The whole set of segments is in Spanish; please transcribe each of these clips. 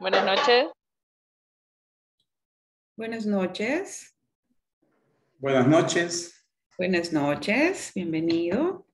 Buenas noches. Buenas noches. Buenas noches. Buenas noches, bienvenido.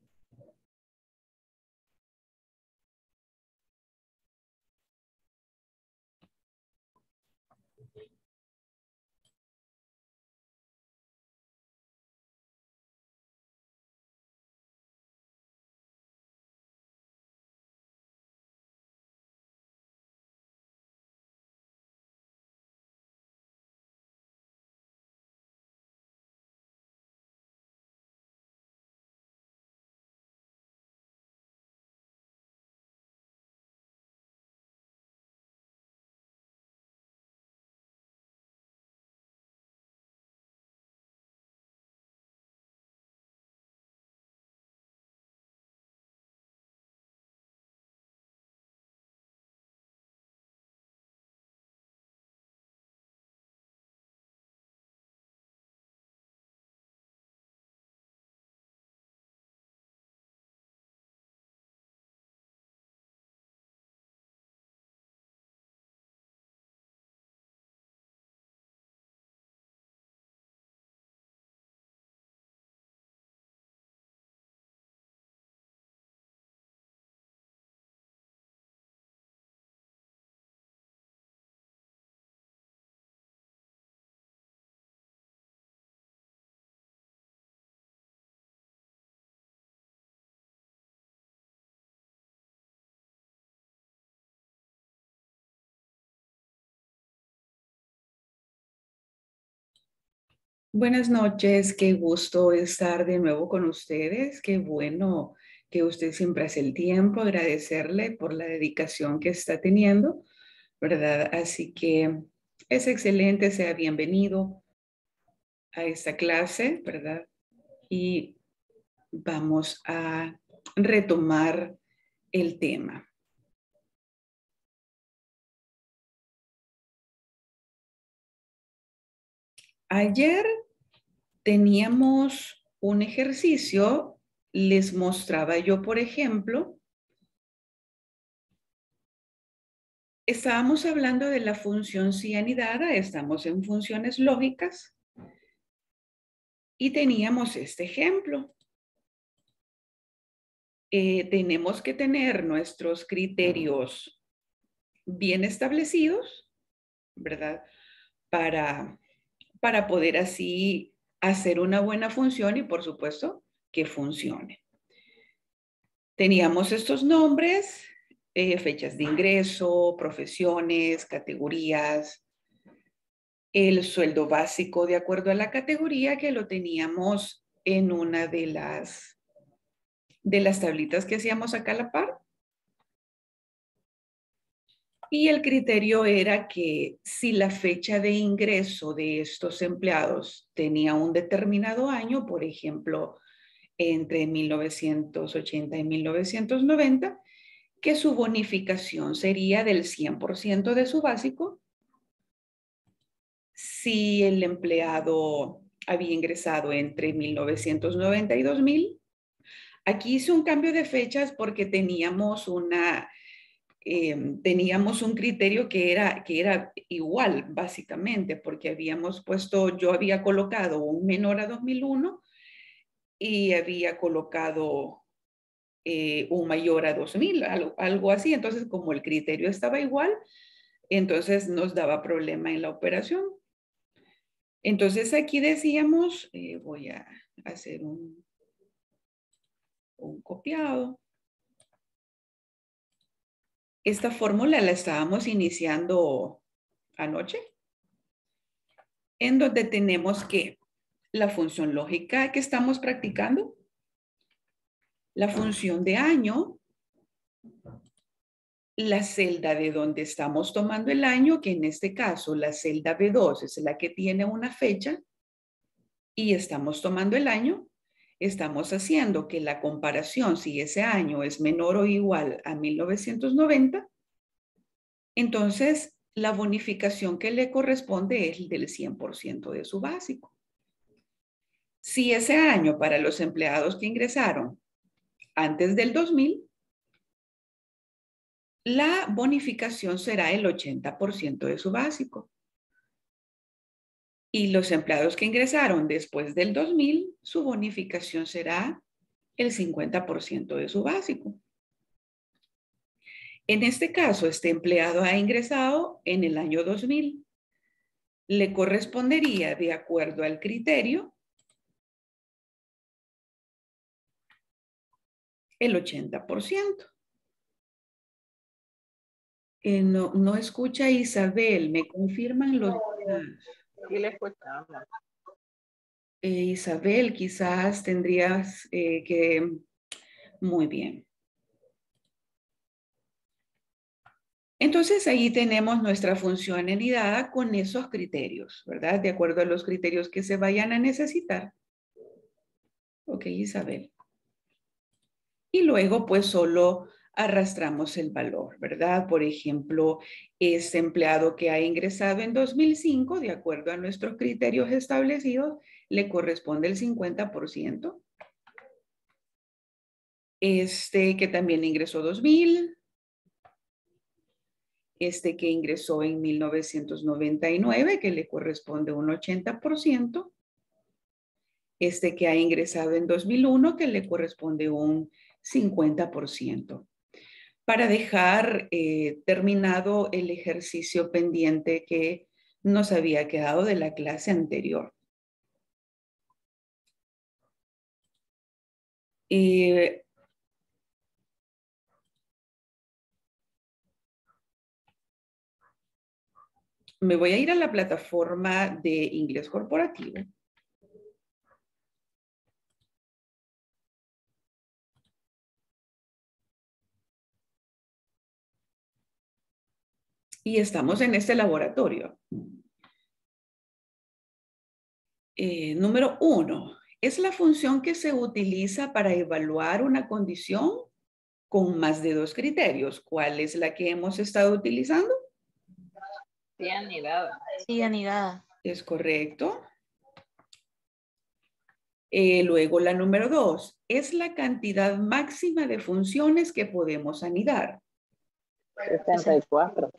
Buenas noches, qué gusto estar de nuevo con ustedes, qué bueno que usted siempre hace el tiempo, agradecerle por la dedicación que está teniendo, ¿verdad? Así que es excelente, sea bienvenido a esta clase, ¿verdad? Y vamos a retomar el tema. Ayer teníamos un ejercicio, les mostraba yo, por ejemplo, estábamos hablando de la función cianidada, estamos en funciones lógicas, y teníamos este ejemplo. Eh, tenemos que tener nuestros criterios bien establecidos, ¿verdad? Para, para poder así hacer una buena función y por supuesto que funcione. Teníamos estos nombres, eh, fechas de ingreso, profesiones, categorías, el sueldo básico de acuerdo a la categoría que lo teníamos en una de las, de las tablitas que hacíamos acá a la par. Y el criterio era que si la fecha de ingreso de estos empleados tenía un determinado año, por ejemplo, entre 1980 y 1990, que su bonificación sería del 100% de su básico. Si el empleado había ingresado entre 1990 y 2000, aquí hice un cambio de fechas porque teníamos una Em, teníamos un criterio que era, que era igual, básicamente, porque habíamos puesto, yo había colocado un menor a 2001 y había colocado eh, un mayor a 2000, algo, así. Entonces, como el criterio estaba igual, entonces nos daba problema en la operación. Entonces, aquí decíamos, eh, voy a hacer un, un copiado. Esta fórmula la estábamos iniciando anoche, en donde tenemos que la función lógica que estamos practicando, la función de año, la celda de donde estamos tomando el año, que en este caso la celda B2 es la que tiene una fecha, y estamos tomando el año, estamos haciendo que la comparación, si ese año es menor o igual a 1990, entonces la bonificación que le corresponde es del 100% de su básico. Si ese año para los empleados que ingresaron antes del 2000, la bonificación será el 80% de su básico. Y los empleados que ingresaron después del 2000, su bonificación será el 50% de su básico. En este caso, este empleado ha ingresado en el año 2000. Le correspondería, de acuerdo al criterio, el 80%. Eh, no, no escucha Isabel, me confirman los... Sí. Eh, Isabel, quizás tendrías eh, que... Muy bien. Entonces ahí tenemos nuestra función enidada con esos criterios, ¿verdad? De acuerdo a los criterios que se vayan a necesitar. Ok, Isabel. Y luego pues solo arrastramos el valor, ¿verdad? Por ejemplo, ese empleado que ha ingresado en 2005, de acuerdo a nuestros criterios establecidos, le corresponde el 50%. Este que también ingresó 2000. Este que ingresó en 1999, que le corresponde un 80%. Este que ha ingresado en 2001, que le corresponde un 50% para dejar eh, terminado el ejercicio pendiente que nos había quedado de la clase anterior. Eh, me voy a ir a la plataforma de inglés corporativo. Y estamos en este laboratorio. Eh, número uno, es la función que se utiliza para evaluar una condición con más de dos criterios. ¿Cuál es la que hemos estado utilizando? Sí, anidada. Sí, anidada. Es correcto. Eh, luego la número dos, es la cantidad máxima de funciones que podemos anidar. 64.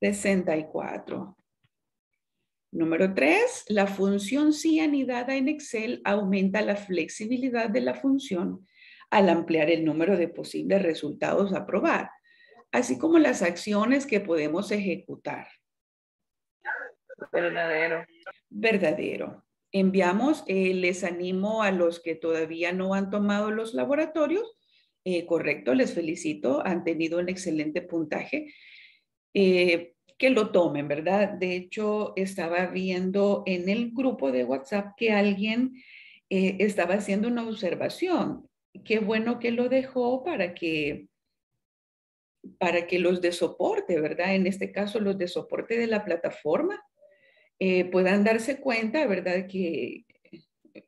64. Número 3, la función si anidada en Excel aumenta la flexibilidad de la función al ampliar el número de posibles resultados a probar, así como las acciones que podemos ejecutar. Verdadero. Verdadero. Enviamos, eh, les animo a los que todavía no han tomado los laboratorios eh, correcto, les felicito, han tenido un excelente puntaje. Eh, que lo tomen, ¿verdad? De hecho, estaba viendo en el grupo de WhatsApp que alguien eh, estaba haciendo una observación. Qué bueno que lo dejó para que para que los de soporte, ¿verdad? En este caso, los de soporte de la plataforma puedan darse cuenta, ¿verdad? Que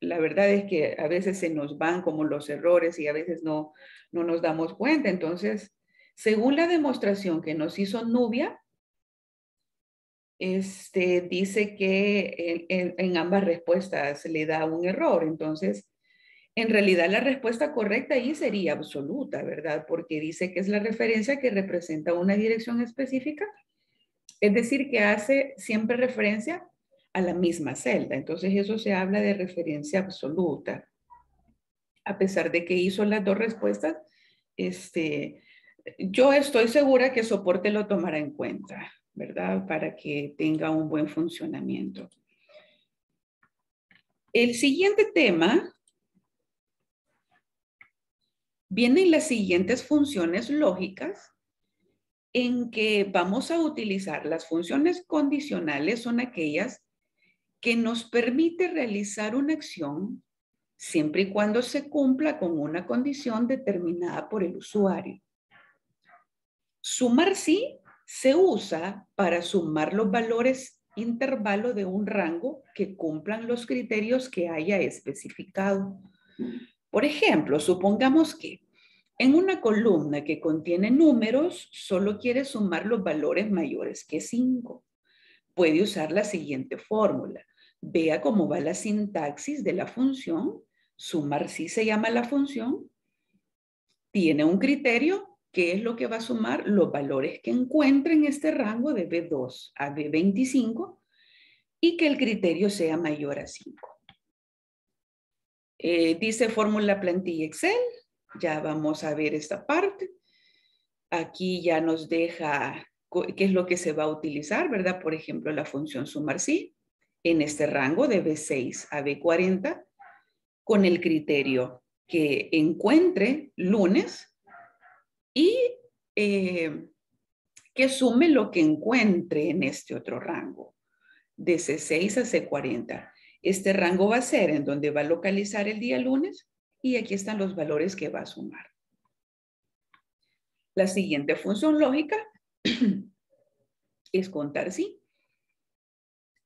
la verdad es que a veces se nos van como los errores y a veces no, no nos damos cuenta. Entonces, según la demostración que nos hizo Nubia, este, dice que en, ambas respuestas le da un error. Entonces, en realidad la respuesta correcta ahí sería absoluta, ¿verdad? Porque dice que es la referencia que representa una dirección específica. Es decir, que hace siempre referencia a la misma celda. Entonces, eso se habla de referencia absoluta a pesar de que hizo las dos respuestas, este, yo estoy segura que soporte lo tomará en cuenta, ¿verdad? Para que tenga un buen funcionamiento. El siguiente tema vienen las siguientes funciones lógicas en que vamos a utilizar las funciones condicionales son aquellas que nos permite realizar una acción siempre y cuando se cumpla con una condición determinada por el usuario. Sumar sí se usa para sumar los valores intervalo de un rango que cumplan los criterios que haya especificado. Por ejemplo, supongamos que en una columna que contiene números, solo quiere sumar los valores mayores que 5. Puede usar la siguiente fórmula. Vea cómo va la sintaxis de la función Sumar sí se llama la función, tiene un criterio ¿qué es lo que va a sumar? Los valores que encuentre en este rango de B2 a B25 y que el criterio sea mayor a 5. Eh, dice fórmula plantilla Excel. Ya vamos a ver esta parte. Aquí ya nos deja qué es lo que se va a utilizar, ¿verdad? Por ejemplo, la función sumar sí en este rango de B6 a B40 con el criterio que encuentre lunes y eh, que sume lo que encuentre en este otro rango, de C6 a C40. Este rango va a ser en donde va a localizar el día lunes y aquí están los valores que va a sumar. La siguiente función lógica es contar sí.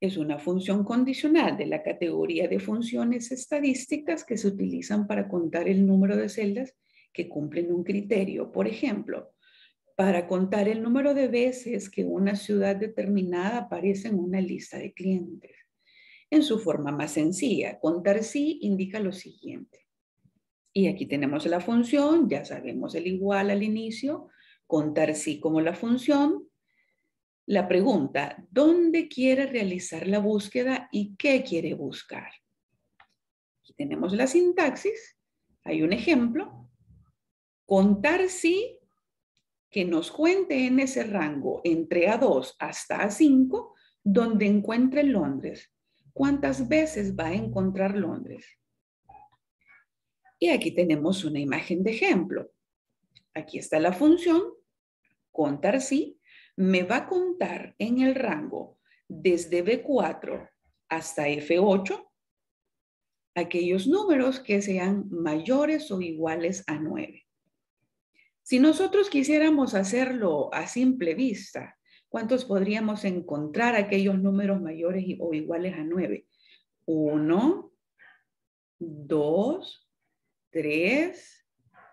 Es una función condicional de la categoría de funciones estadísticas que se utilizan para contar el número de celdas que cumplen un criterio. Por ejemplo, para contar el número de veces que una ciudad determinada aparece en una lista de clientes en su forma más sencilla. Contar sí indica lo siguiente. Y aquí tenemos la función, ya sabemos el igual al inicio, contar sí como la función. La pregunta, ¿dónde quiere realizar la búsqueda y qué quiere buscar? Aquí tenemos la sintaxis, hay un ejemplo. Contar sí que nos cuente en ese rango entre A2 hasta A5, donde encuentre Londres ¿Cuántas veces va a encontrar Londres? Y aquí tenemos una imagen de ejemplo. Aquí está la función, contar sí, me va a contar en el rango desde B4 hasta F8 aquellos números que sean mayores o iguales a 9. Si nosotros quisiéramos hacerlo a simple vista, ¿Cuántos podríamos encontrar aquellos números mayores o iguales a 9? 1, 2, 3,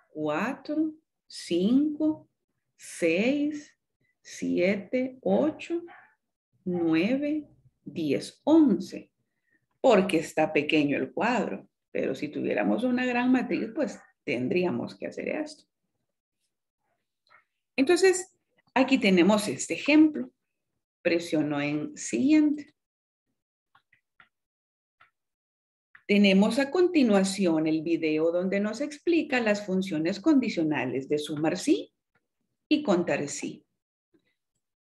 4, 5, 6, 7, 8, 9, 10, 11. Porque está pequeño el cuadro. Pero si tuviéramos una gran matriz, pues tendríamos que hacer esto. Entonces, Aquí tenemos este ejemplo. Presiono en siguiente. Tenemos a continuación el video donde nos explica las funciones condicionales de sumar sí y contar sí.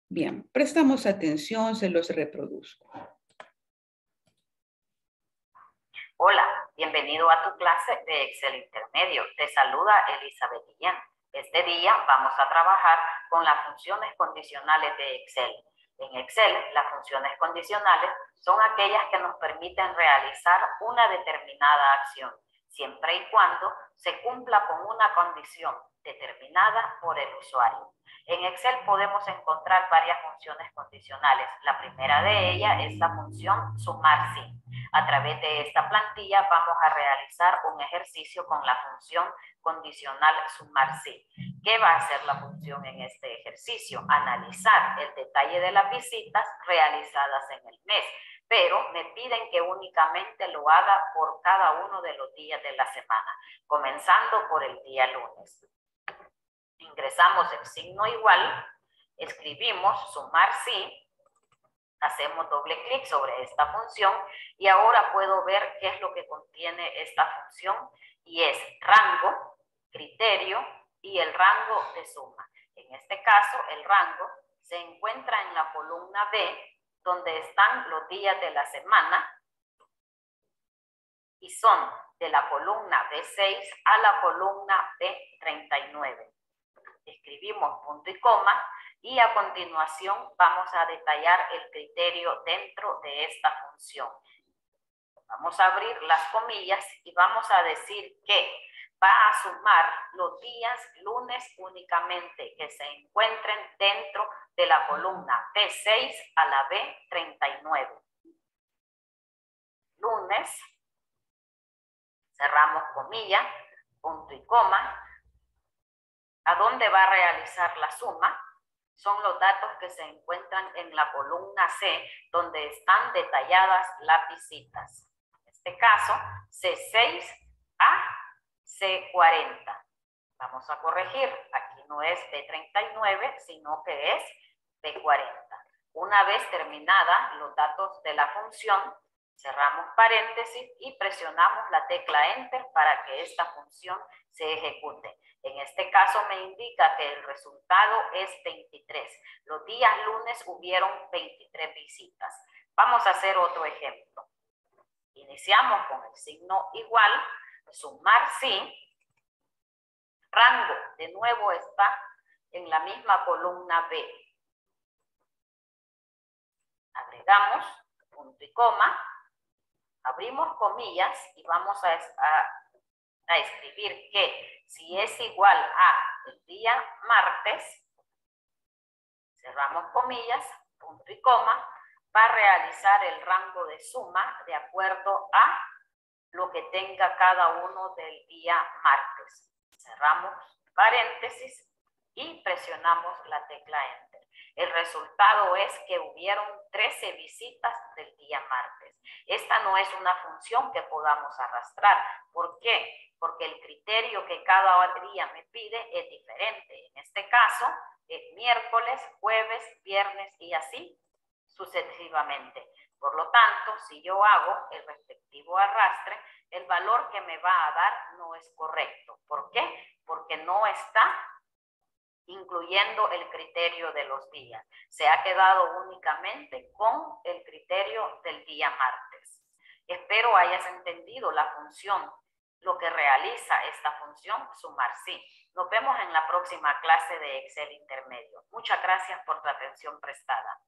Bien, prestamos atención, se los reproduzco. Hola, bienvenido a tu clase de Excel Intermedio. Te saluda Elizabeth Guillén. Este día vamos a trabajar con las funciones condicionales de Excel. En Excel, las funciones condicionales son aquellas que nos permiten realizar una determinada acción, siempre y cuando se cumpla con una condición determinada por el usuario. En Excel podemos encontrar varias funciones condicionales. La primera de ellas es la función sumar sí. A través de esta plantilla vamos a realizar un ejercicio con la función condicional sumar sí. ¿Qué va a hacer la función en este ejercicio? Analizar el detalle de las visitas realizadas en el mes, pero me piden que únicamente lo haga por cada uno de los días de la semana, comenzando por el día lunes. Ingresamos el signo igual, escribimos sumar sí, hacemos doble clic sobre esta función y ahora puedo ver qué es lo que contiene esta función y es rango, criterio y el rango de suma. En este caso, el rango se encuentra en la columna B, donde están los días de la semana y son de la columna B6 a la columna B39. Escribimos punto y coma y a continuación vamos a detallar el criterio dentro de esta función. Vamos a abrir las comillas y vamos a decir que va a sumar los días lunes únicamente que se encuentren dentro de la columna B6 a la B39. Lunes, cerramos comilla, punto y coma. ¿A dónde va a realizar la suma? Son los datos que se encuentran en la columna C, donde están detalladas las visitas. En este caso, C6 a C40. Vamos a corregir. Aquí no es B39, sino que es B40. Una vez terminada los datos de la función, cerramos paréntesis y presionamos la tecla Enter para que esta función se ejecute. En este caso me indica que el resultado es 23. Los días lunes hubieron 23 visitas. Vamos a hacer otro ejemplo. Iniciamos con el signo igual, sumar sí. Rango, de nuevo está en la misma columna B. Agregamos punto y coma, abrimos comillas y vamos a, a escribir que si es igual a el día martes, cerramos comillas, punto y coma, va a realizar el rango de suma de acuerdo a lo que tenga cada uno del día martes. Cerramos paréntesis y presionamos la tecla Enter. El resultado es que hubieron 13 visitas del día martes. Esta no es una función que podamos arrastrar. ¿Por qué? Porque el criterio que cada día me pide es diferente. En este caso, es miércoles, jueves, viernes y así sucesivamente. Por lo tanto, si yo hago el respectivo arrastre, el valor que me va a dar no es correcto. ¿Por qué? Porque no está incluyendo el criterio de los días. Se ha quedado únicamente con el criterio del día martes. Espero hayas entendido la función, lo que realiza esta función, sumar sí. Nos vemos en la próxima clase de Excel intermedio. Muchas gracias por tu atención prestada.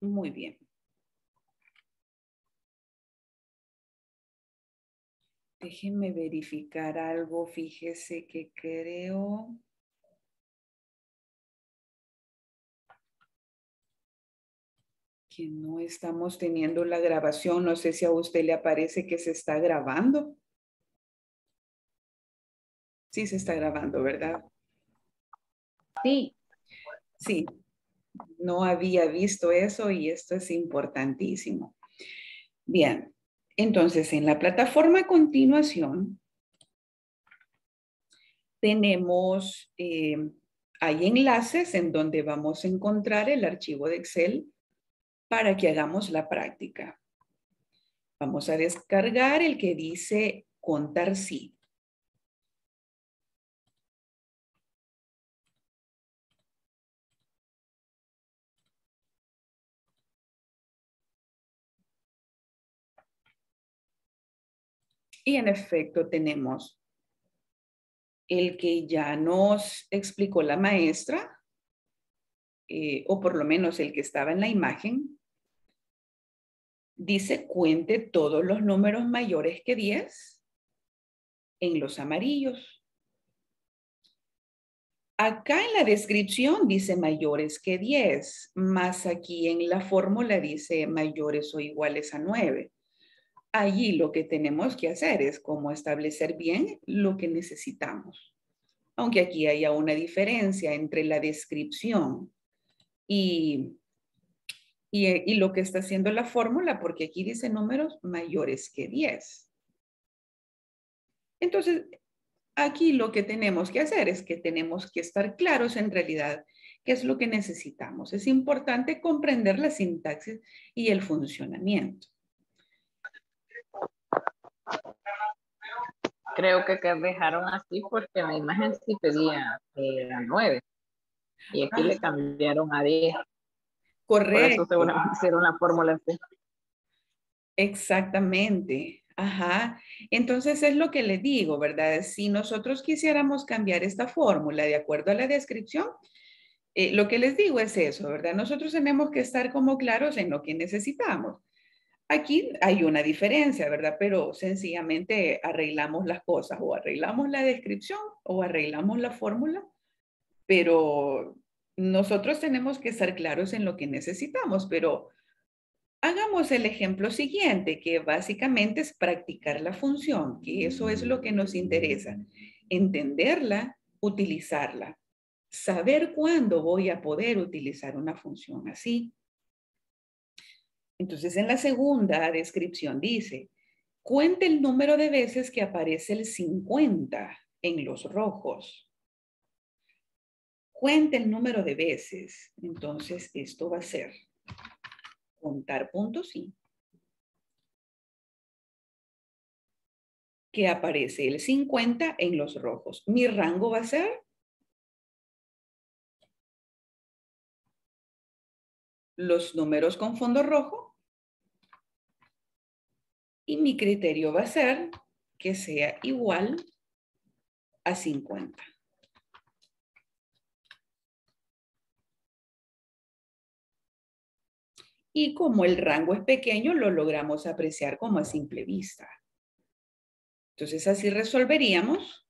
Muy bien. Déjenme verificar algo. Fíjese que creo... que no estamos teniendo la grabación. No sé si a usted le aparece que se está grabando. Sí, se está grabando, ¿verdad? Sí. Sí, no había visto eso y esto es importantísimo. Bien, entonces en la plataforma a continuación tenemos, eh, hay enlaces en donde vamos a encontrar el archivo de Excel para que hagamos la práctica. Vamos a descargar el que dice contar sí. Y en efecto tenemos el que ya nos explicó la maestra, eh, o por lo menos el que estaba en la imagen, dice cuente todos los números mayores que 10 en los amarillos. Acá en la descripción dice mayores que 10, más aquí en la fórmula dice mayores o iguales a 9 allí lo que tenemos que hacer es como establecer bien lo que necesitamos. Aunque aquí haya una diferencia entre la descripción y, y, lo que está haciendo la fórmula, porque aquí dice números mayores que 10. Entonces, aquí lo que tenemos que hacer es que tenemos que estar claros en realidad qué es lo que necesitamos. Es importante comprender la sintaxis y el funcionamiento. Creo que, dejaron así porque la imagen sí pedía eh, a 9 y aquí le cambiaron a 10. Correcto. Por eso se hicieron la fórmula así. Exactamente. Ajá. Entonces es lo que le digo, ¿verdad? Si nosotros quisiéramos cambiar esta fórmula de acuerdo a la descripción, eh, lo que les digo es eso, ¿verdad? Nosotros tenemos que estar como claros en lo que necesitamos. Aquí hay una diferencia, ¿verdad? Pero sencillamente arreglamos las cosas o arreglamos la descripción o arreglamos la fórmula, pero nosotros tenemos que estar claros en lo que necesitamos, pero hagamos el ejemplo siguiente, que básicamente es practicar la función, que eso es lo que nos interesa, entenderla, utilizarla, saber cuándo voy a poder utilizar una función así. Entonces, en la segunda descripción dice, Cuente el número de veces que aparece el 50 en los rojos. Cuente el número de veces. Entonces, esto va a ser contar puntos y que aparece el 50 en los rojos. Mi rango va a ser los números con fondo rojo y mi criterio va a ser que sea igual a 50. Y como el rango es pequeño, lo logramos apreciar como a simple vista. Entonces así resolveríamos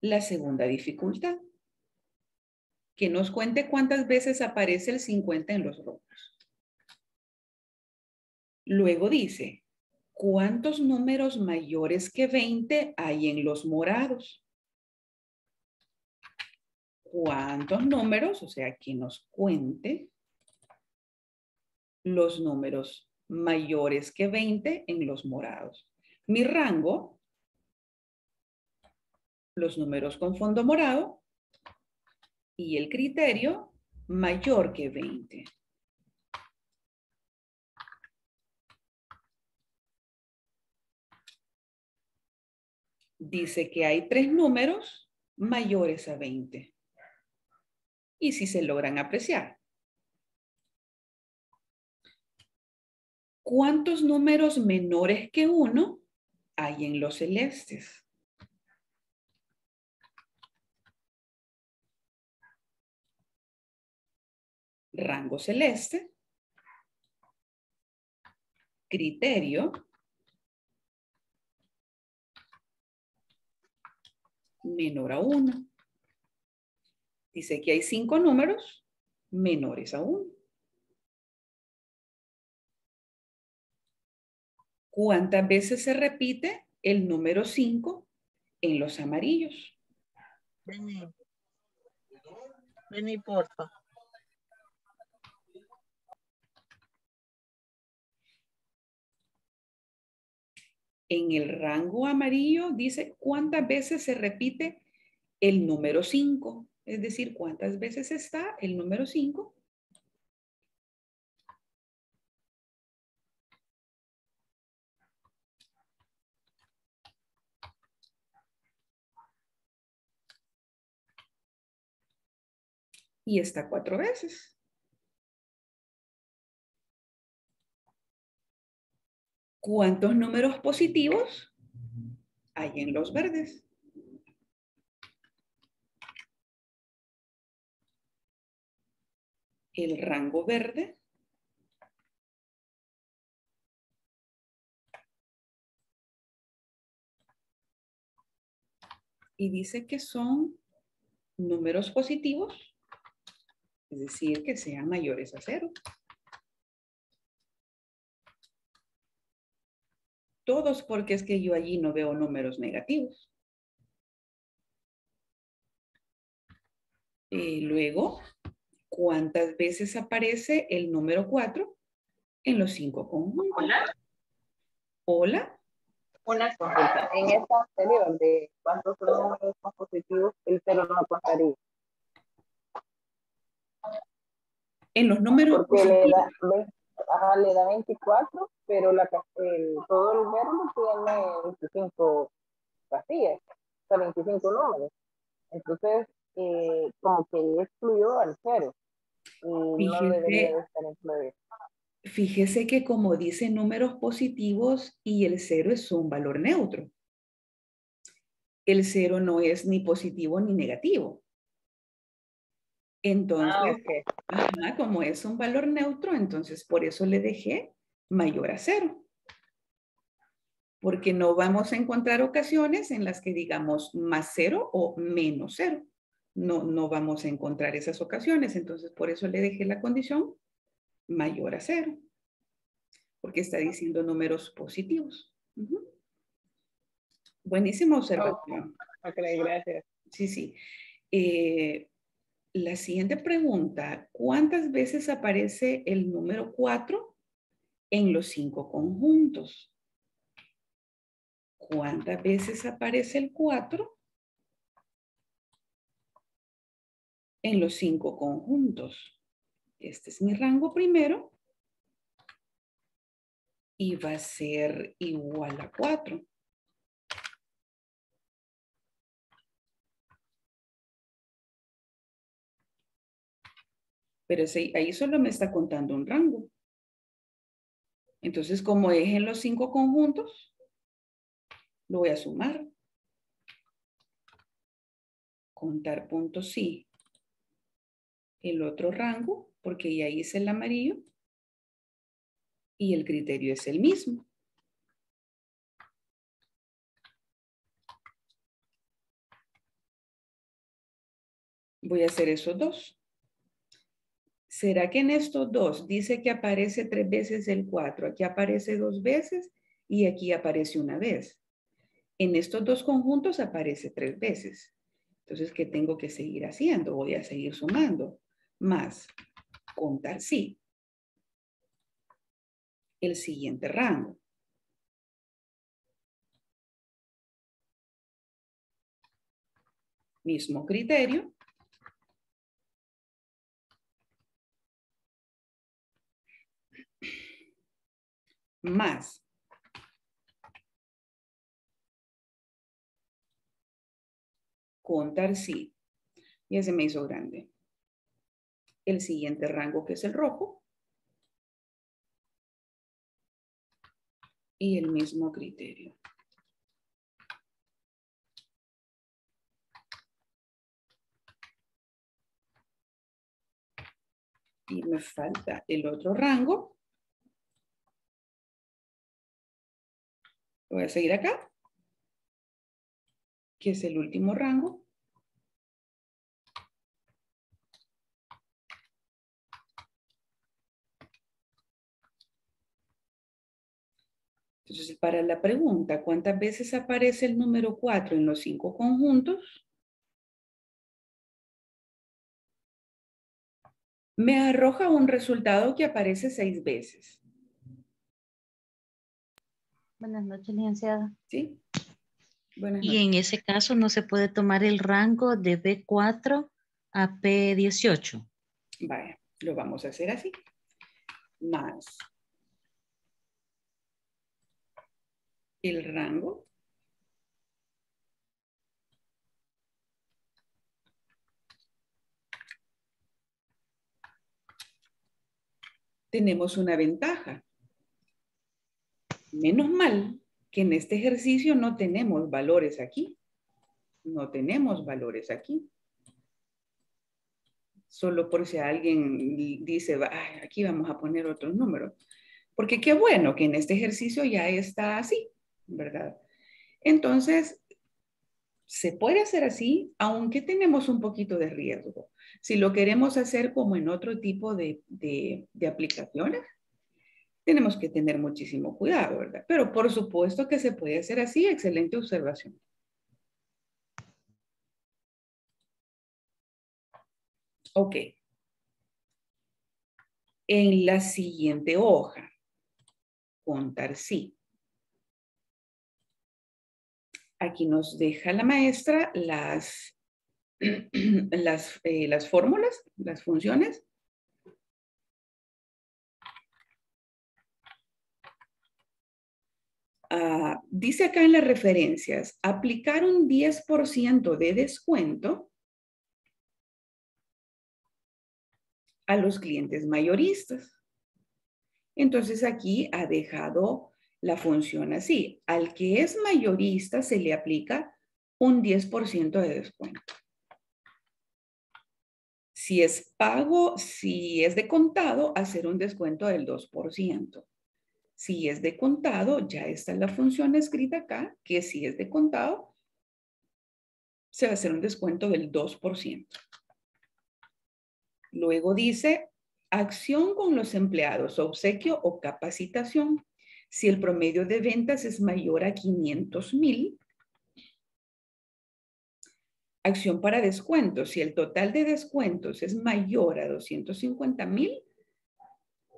la segunda dificultad. Que nos cuente cuántas veces aparece el 50 en los rojos. Luego dice, ¿cuántos números mayores que 20 hay en los morados? ¿Cuántos números? O sea, que nos cuente los números mayores que 20 en los morados. Mi rango, los números con fondo morado y el criterio mayor que 20. Dice que hay tres números mayores a 20. Y si se logran apreciar. ¿Cuántos números menores que uno hay en los celestes? Rango celeste. Criterio. Menor a uno. Dice que hay cinco números menores a uno. ¿Cuántas veces se repite el número 5 en los amarillos? Vení. Vení, porfa. En el rango amarillo dice cuántas veces se repite el número 5. Es decir, cuántas veces está el número 5 y está cuatro veces. ¿Cuántos números positivos hay en los verdes? El rango verde y dice que son números positivos es decir, que sean mayores a cero. Todos porque es que yo allí no veo números negativos. Y luego, ¿cuántas veces aparece el número 4 en los cinco conjuntos? Hola. Hola. Una consulta. En esta anterior de cuántos son números positivos, el cero no contaría. En los números Porque da, ajá, le da 24, pero la, el, todo el verbo tiene 25 casillas, o sea, 25 números. Entonces, eh, como que excluyó al cero. Y fíjese, no debería de estar incluido. Fíjese que como dice números positivos y el cero es un valor neutro. El cero no es ni positivo ni negativo. Entonces, Ah, ajá, como es un valor neutro, entonces por eso le dejé mayor a cero. Porque no vamos a encontrar ocasiones en las que digamos más cero o menos cero. No, no vamos a encontrar esas ocasiones. Entonces, por eso le dejé la condición mayor a cero. Porque está diciendo números positivos. Ujú. Buenísima observación. Ok, gracias. Sí, sí. Eh, la siguiente pregunta, ¿cuántas veces aparece el número 4 en los cinco conjuntos? ¿Cuántas veces aparece el 4? En los cinco conjuntos. Este es mi rango primero. Y va a ser igual a 4. Pero ahí solo me está contando un rango. Entonces, como es en los cinco conjuntos, lo voy a sumar. Contar puntos sí. El otro rango, porque ya hice el amarillo. Y el criterio es el mismo. Voy a hacer esos dos. ¿Será que en estos dos dice que aparece tres veces el 4? Aquí aparece dos veces y aquí aparece una vez. En estos dos conjuntos aparece tres veces. Entonces, ¿qué tengo que seguir haciendo? Voy a seguir sumando. Más contar sí. El siguiente rango. Mismo criterio. Más. Contar sí. Ya se me hizo grande. El siguiente rango que es el rojo. Y el mismo criterio. Y me falta el otro rango Voy a seguir acá, que es el último rango. Entonces, para la pregunta, ¿cuántas veces aparece el número 4 en los cinco conjuntos? Me arroja un resultado que aparece seis veces. Buenas noches, licenciada. Sí. Buenas y en ese caso no se puede tomar el rango de B4 a P18. Vaya, lo vamos a hacer así. Más el rango tenemos una ventaja. Menos mal que en este ejercicio no tenemos valores aquí. No tenemos valores aquí. Solo por si alguien dice, aquí vamos a poner otros números. Porque qué bueno que en este ejercicio ya está así, ¿verdad? Entonces, se puede hacer así, aunque tenemos un poquito de riesgo. Si lo queremos hacer como en otro tipo de, de aplicaciones, tenemos que tener muchísimo cuidado, ¿verdad? Pero por supuesto que se puede hacer así, excelente observación. Ok. En la siguiente hoja, contar sí. Aquí nos deja la maestra las, las, eh, las fórmulas, las funciones. Ah, dice acá en las referencias, aplicar un 10% de descuento a los clientes mayoristas. Entonces aquí ha dejado la función así. Al que es mayorista se le aplica un 10% de descuento. Si es pago, si es de contado, hacer un descuento del 2%. Si es de contado, ya está la función escrita acá, que si es de contado, se va a hacer un descuento del 2%. Luego dice, acción con los empleados, obsequio o capacitación. Si el promedio de ventas es mayor a 500 mil, acción para descuentos. Si el total de descuentos es mayor a 250 mil,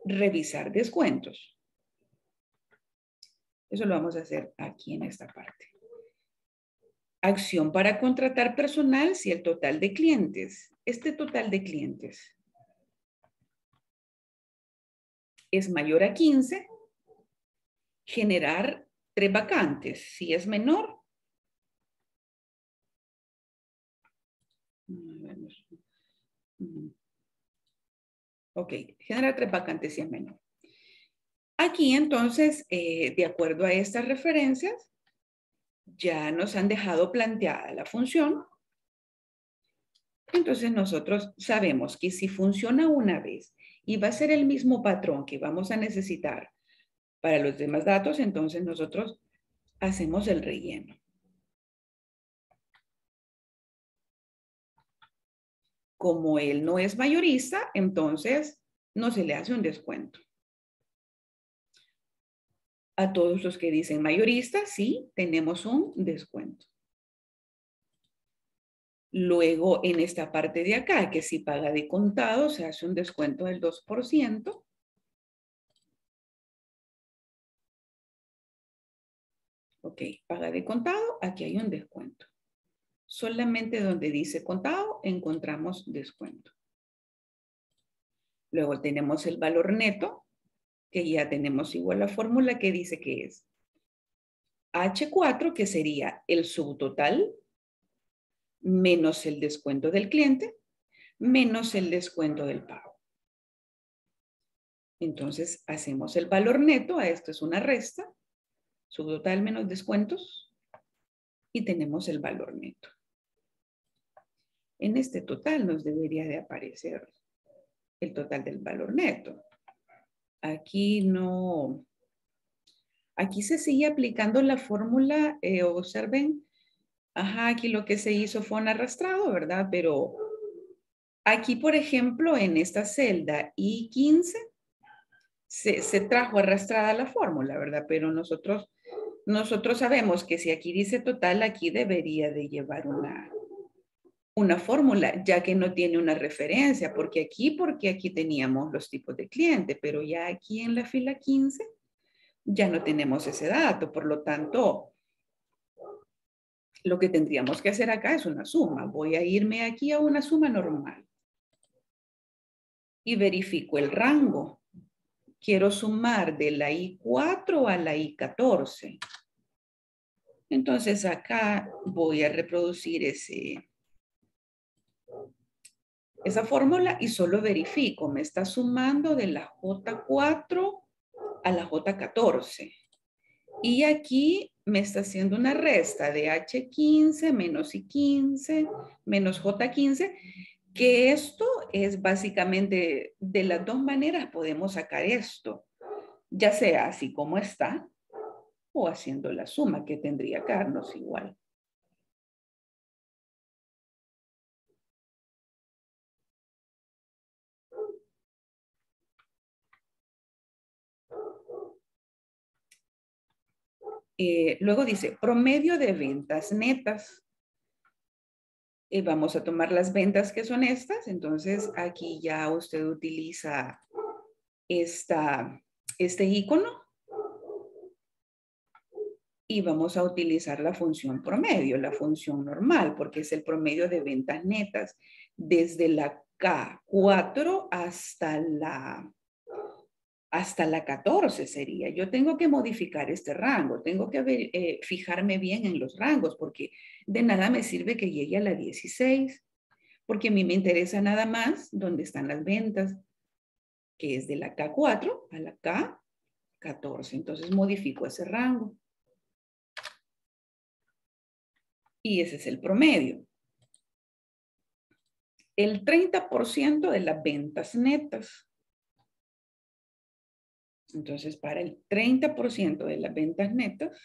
revisar descuentos. Eso lo vamos a hacer aquí en esta parte. Acción para contratar personal si el total de clientes, este total de clientes es mayor a 15, generar tres vacantes. Si es menor, Ok, generar tres vacantes si es menor. Aquí entonces, eh, de acuerdo a estas referencias, ya nos han dejado planteada la función. Entonces nosotros sabemos que si funciona una vez y va a ser el mismo patrón que vamos a necesitar para los demás datos, entonces nosotros hacemos el relleno. Como él no es mayorista, entonces no se le hace un descuento. A todos los que dicen mayorista, sí, tenemos un descuento. Luego, en esta parte de acá, que si paga de contado, se hace un descuento del 2%. Ok, paga de contado, aquí hay un descuento. Solamente donde dice contado encontramos descuento. Luego tenemos el valor neto, que ya tenemos igual la fórmula que dice que es H4, que sería el subtotal, menos el descuento del cliente, menos el descuento del pago. Entonces hacemos el valor neto, a esto es una resta, subtotal menos descuentos, y tenemos el valor neto. En este total nos debería de aparecer el total del valor neto. Aquí no, aquí se sigue aplicando la fórmula, eh, observen, ajá, aquí lo que se hizo fue un arrastrado, ¿verdad? Pero aquí, por ejemplo, en esta celda I15, se, se trajo arrastrada la fórmula, ¿verdad? Pero nosotros, nosotros sabemos que si aquí dice total, aquí debería de llevar una, una fórmula, ya que no tiene una referencia, porque aquí, porque aquí teníamos los tipos de cliente, pero ya aquí en la fila 15 ya no tenemos ese dato, por lo tanto, lo que tendríamos que hacer acá es una suma. Voy a irme aquí a una suma normal y verifico el rango. Quiero sumar de la I4 a la I14. Entonces acá voy a reproducir ese, esa fórmula y solo verifico, me está sumando de la J4 a la J14. Y aquí me está haciendo una resta de H15 menos I15 menos J15, que esto es básicamente, de las dos maneras podemos sacar esto, ya sea así como está o haciendo la suma que tendría darnos igual. Eh, luego dice, promedio de ventas netas. Y vamos a tomar las ventas que son estas. Entonces, aquí ya usted utiliza esta, este icono. Y vamos a utilizar la función promedio, la función normal, porque es el promedio de ventas netas desde la K4 hasta la hasta la 14 sería. Yo tengo que modificar este rango, tengo que eh, fijarme bien en los rangos, porque de nada me sirve que llegue a la 16, porque a mí me interesa nada más dónde están las ventas, que es de la K4 a la K14. Entonces modifico ese rango. Y ese es el promedio. El 30% de las ventas netas entonces, para el 30% de las ventas netas,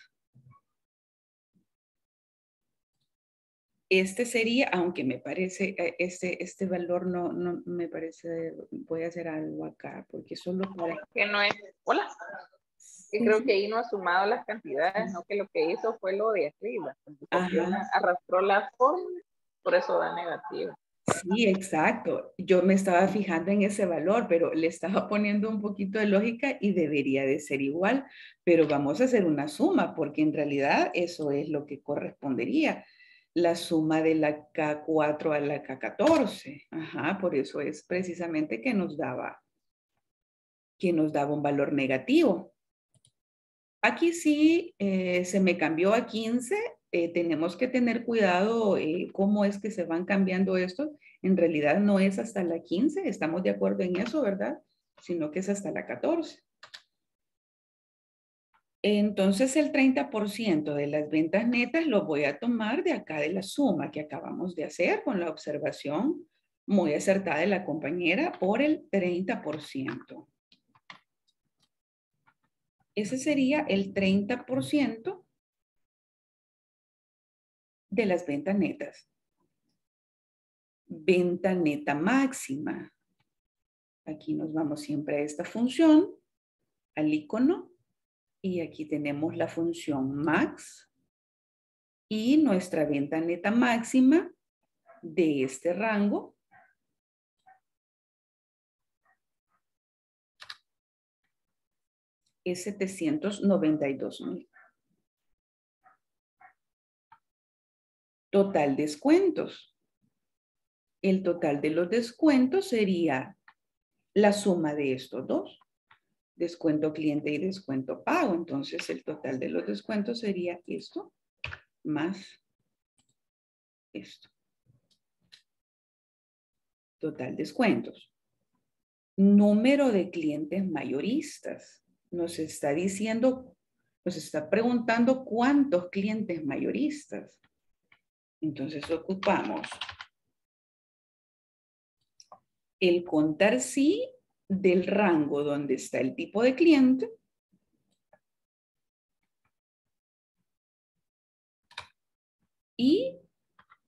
este sería, aunque me parece, eh, este, este valor no, no me parece, voy a hacer algo acá, porque solo para... Que no es, hola, creo que ahí no ha sumado las cantidades, no que lo que hizo fue lo de arriba, arrastró la forma, por eso da negativa. Sí, exacto. Yo me estaba fijando en ese valor, pero le estaba poniendo un poquito de lógica y debería de ser igual, pero vamos a hacer una suma porque en realidad eso es lo que correspondería, la suma de la K4 a la K14. Ajá, por eso es precisamente que nos daba, que nos daba un valor negativo. Aquí sí eh, se me cambió a 15 eh, tenemos que tener cuidado eh, cómo es que se van cambiando estos. En realidad no es hasta la 15, estamos de acuerdo en eso, ¿verdad? Sino que es hasta la 14. Entonces el 30% de las ventas netas lo voy a tomar de acá de la suma que acabamos de hacer con la observación muy acertada de la compañera por el 30%. Ese sería el 30% de las ventas netas. Venta neta máxima. Aquí nos vamos siempre a esta función, al icono, y aquí tenemos la función max y nuestra venta neta máxima de este rango es 792 mil. Total descuentos. El total de los descuentos sería la suma de estos dos. Descuento cliente y descuento pago. Entonces el total de los descuentos sería esto más esto. Total descuentos. Número de clientes mayoristas. Nos está diciendo, nos está preguntando cuántos clientes mayoristas. Entonces ocupamos el contar sí del rango donde está el tipo de cliente. Y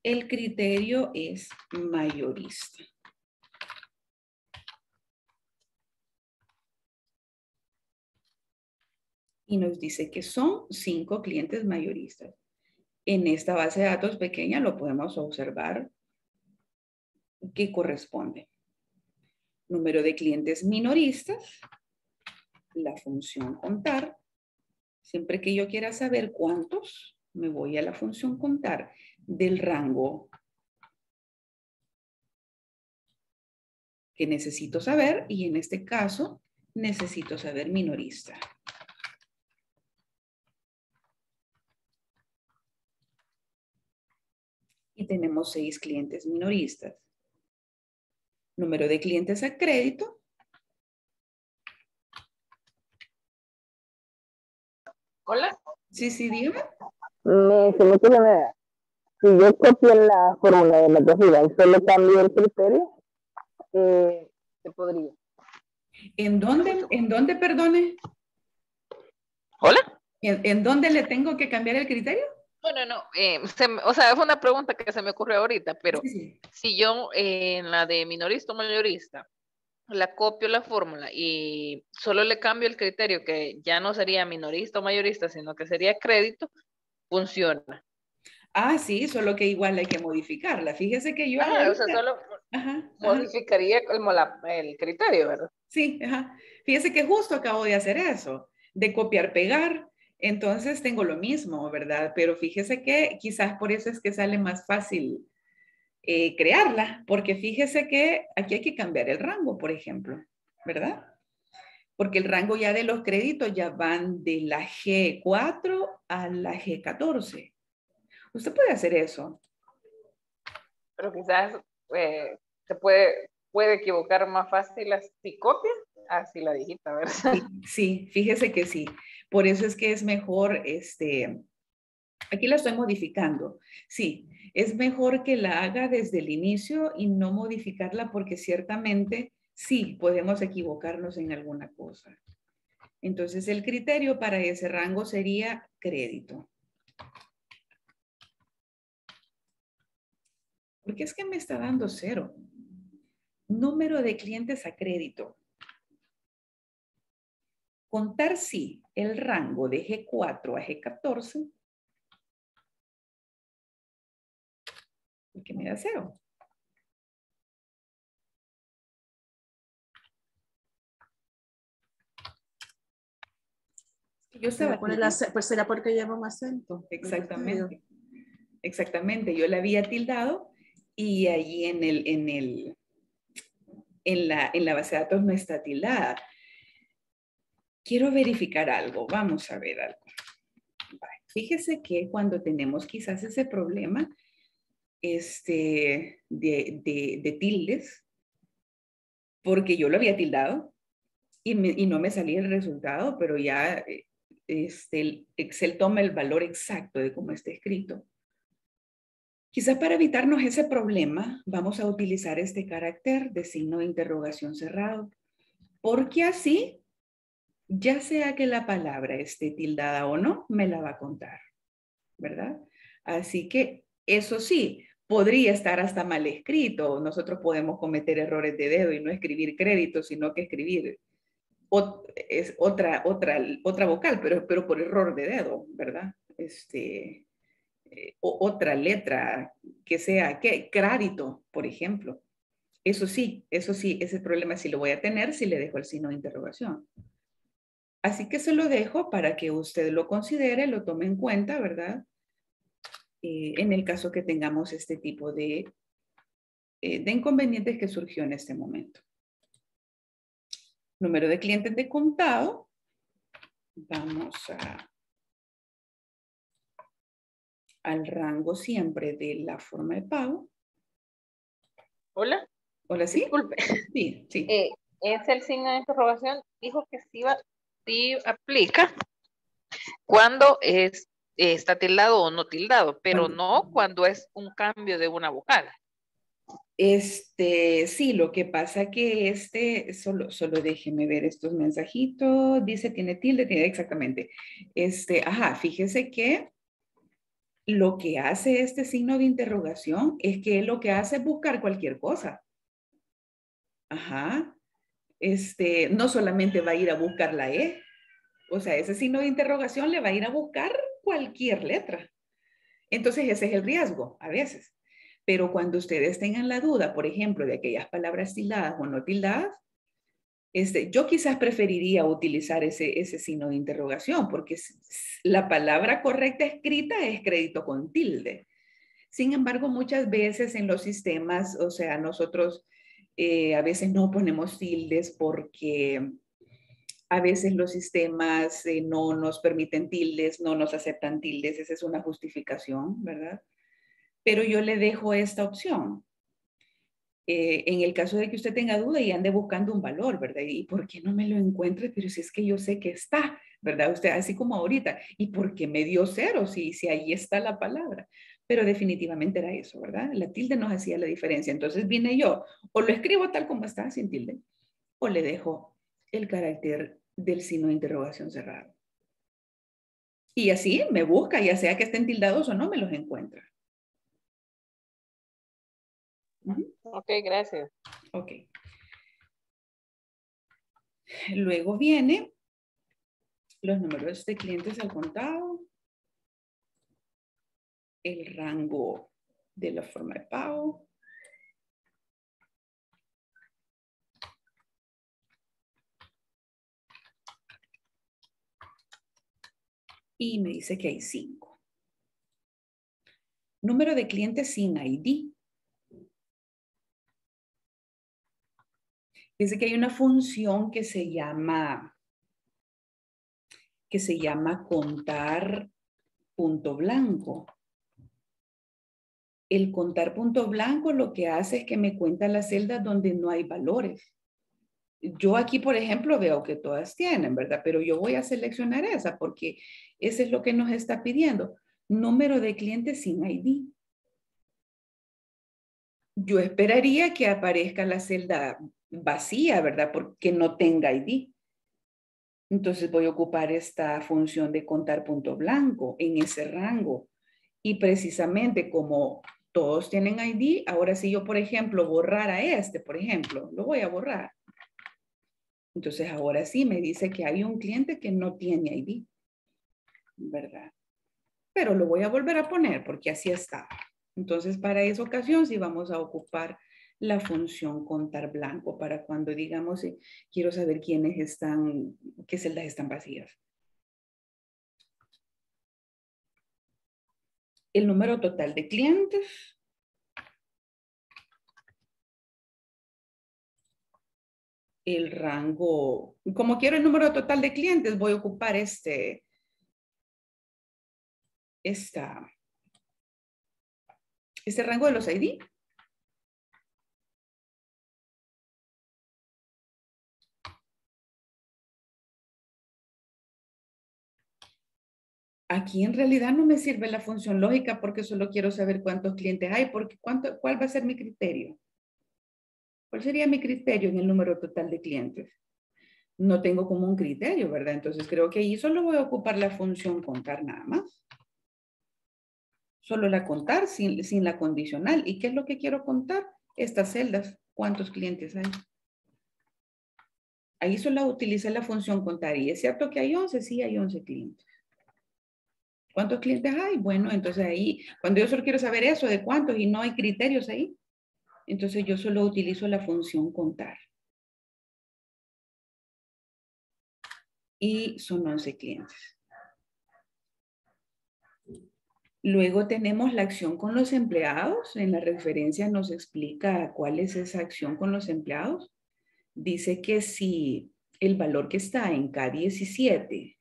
el criterio es mayorista. Y nos dice que son cinco clientes mayoristas en esta base de datos pequeña lo podemos observar que corresponde. Número de clientes minoristas, la función contar. Siempre que yo quiera saber cuántos, me voy a la función contar del rango que necesito saber y en este caso necesito saber minorista. Y tenemos seis clientes minoristas. Número de clientes a crédito. Hola. Sí, sí, dígame. Me, se me Si yo copio la fórmula de la y solo cambio el criterio, eh, se podría. ¿En dónde, en dónde, perdone? Hola. ¿En, ¿En dónde le tengo que cambiar el criterio? Bueno, no, eh, o sea, es una pregunta que se me ocurrió ahorita, pero si yo eh, en la de minorista o mayorista la copio la fórmula y solo le cambio el criterio que ya no sería minorista o mayorista, sino que sería crédito, funciona. Ah, sí, solo que igual hay que modificarla. Fíjese que yo... Ah, o sea, solo modificaría el criterio, ¿verdad? Sí, ajá. Fíjese que justo acabo de hacer eso, de copiar, pegar entonces tengo lo mismo, ¿verdad? Pero fíjese que quizás por eso es que sale más fácil eh, crearla, porque fíjese que aquí hay que cambiar el rango, por ejemplo, ¿verdad? Porque el rango ya de los créditos ya van de la G4 a la G14. Usted puede hacer eso. Pero quizás eh, se puede, puede equivocar más fácil si copia así la digita, ¿verdad? Sí, fíjese que sí. Por eso es que es mejor, este, aquí la estoy modificando. Sí, es mejor que la haga desde el inicio y no modificarla porque ciertamente sí podemos equivocarnos en alguna cosa. Entonces el criterio para ese rango sería crédito. ¿Por qué es que me está dando cero? Número de clientes a crédito contar sí el rango de G4 a G14, que me da cero. Yo se poner pues será porque lleva más acento. Pues, Exactamente. Exactamente. Yo la había tildado y ahí en el, en el, en la, en la base de datos no está tildada. Quiero verificar algo. Vamos a ver algo. Fíjese que cuando tenemos quizás ese problema este, de, de, tildes, porque yo lo había tildado y, no me salía el resultado, pero ya eh, este, Excel toma el valor exacto de cómo está escrito. Quizás para evitarnos ese problema, vamos a utilizar este carácter de signo de interrogación cerrado, porque así, ya sea que la palabra esté tildada o no, me la va a contar, ¿verdad? Así que eso sí, podría estar hasta mal escrito. Nosotros podemos cometer errores de dedo y no escribir crédito, sino que escribir es otra, otra, otra vocal, pero, pero por error de dedo, ¿verdad? Este, eh, otra letra que sea, ¿qué? Crédito, por ejemplo. Eso sí, eso sí, ese problema sí lo voy a tener si le dejo el signo de interrogación. Así que se lo dejo para que usted lo considere, lo tome en cuenta, ¿verdad? Eh, en el caso que tengamos este tipo de, eh, de inconvenientes que surgió en este momento. Número de clientes de contado. Vamos a al rango siempre de la forma de pago. Hola. Hola, sí. Disculpe. Sí, sí. Eh, es el signo de interrogación. Dijo que sí, va, sí aplica cuando es, está tildado o no tildado, pero no cuando es un cambio de una vocal. Este, sí, lo que pasa que este, solo, solo déjeme ver estos mensajitos, dice tiene tilde, tiene exactamente. Este, ajá, fíjese que lo que hace este signo de interrogación es que lo que hace es buscar cualquier cosa. Ajá. Este, no solamente va a ir a buscar la E, o sea, ese signo de interrogación le va a ir a buscar cualquier letra. Entonces, ese es el riesgo a veces. Pero cuando ustedes tengan la duda, por ejemplo, de aquellas palabras tildadas o no tildadas, este, yo quizás preferiría utilizar ese, ese signo de interrogación porque la palabra correcta escrita es crédito con tilde. Sin embargo, muchas veces en los sistemas, o sea, nosotros eh, a veces no ponemos tildes porque a veces los sistemas eh, no nos permiten tildes, no nos aceptan tildes, esa es una justificación, ¿verdad? Pero yo le dejo esta opción. Eh, en el caso de que usted tenga duda y ande buscando un valor, ¿verdad? ¿Y por qué no me lo encuentre? Pero si es que yo sé que está, ¿verdad? Usted, así como ahorita, ¿y por qué me dio cero si, si ahí está la palabra? Pero definitivamente era eso, ¿verdad? La tilde nos hacía la diferencia. Entonces vine yo, o lo escribo tal como está, sin tilde, o le dejo el carácter del signo de interrogación cerrado. Y así me busca, ya sea que estén tildados o no, me los encuentra. Ok, gracias. Ok. Luego viene los números de clientes al contado, el rango de la forma de pago, y me dice que hay cinco. Número de clientes sin ID. Dice que hay una función que se llama que se llama contar punto blanco. El contar punto blanco lo que hace es que me cuenta las celdas donde no hay valores. Yo aquí, por ejemplo, veo que todas tienen, ¿verdad? Pero yo voy a seleccionar esa porque ese es lo que nos está pidiendo. Número de clientes sin ID. Yo esperaría que aparezca la celda vacía, ¿verdad? Porque no tenga ID. Entonces voy a ocupar esta función de contar punto blanco en ese rango. Y precisamente como todos tienen ID, ahora si yo, por ejemplo, borrara este, por ejemplo, lo voy a borrar. Entonces ahora sí me dice que hay un cliente que no tiene ID, ¿verdad? Pero lo voy a volver a poner porque así está. Entonces para esa ocasión sí vamos a ocupar la función contar blanco para cuando digamos, eh, quiero saber quiénes están, qué celdas están vacías. El número total de clientes. El rango, como quiero el número total de clientes, voy a ocupar este, esta, este rango de los ID. Aquí en realidad no me sirve la función lógica porque solo quiero saber cuántos clientes hay, porque cuánto, ¿cuál va a ser mi criterio? ¿Cuál sería mi criterio en el número total de clientes? No tengo como un criterio, ¿verdad? Entonces creo que ahí solo voy a ocupar la función contar nada más. Solo la contar sin, sin la condicional. ¿Y qué es lo que quiero contar? Estas celdas. ¿Cuántos clientes hay? Ahí solo utilicé la función contar. Y es cierto que hay 11, sí hay 11 clientes. ¿Cuántos clientes hay? Bueno, entonces ahí, cuando yo solo quiero saber eso de cuántos y no hay criterios ahí, entonces yo solo utilizo la función contar. Y son 11 clientes. Luego tenemos la acción con los empleados. En la referencia nos explica cuál es esa acción con los empleados. Dice que si el valor que está en K17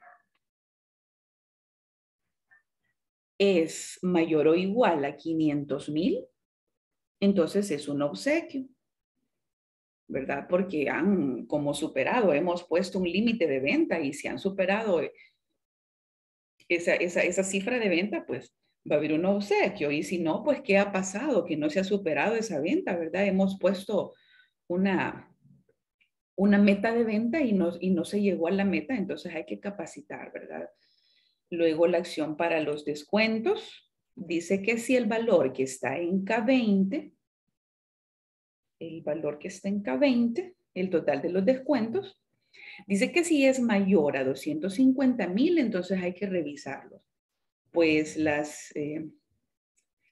es mayor o igual a 500 mil, entonces es un obsequio, ¿verdad? Porque han como superado, hemos puesto un límite de venta y si han superado esa, esa, cifra de venta, pues va a haber un obsequio. Y si no, pues ¿qué ha pasado? Que no se ha superado esa venta, ¿verdad? Hemos puesto una, una meta de venta y no, y no se llegó a la meta, entonces hay que capacitar, ¿verdad? Luego la acción para los descuentos dice que si el valor que está en K20, el valor que está en K20, el total de los descuentos, dice que si es mayor a 250 mil, entonces hay que revisarlo. Pues las, eh,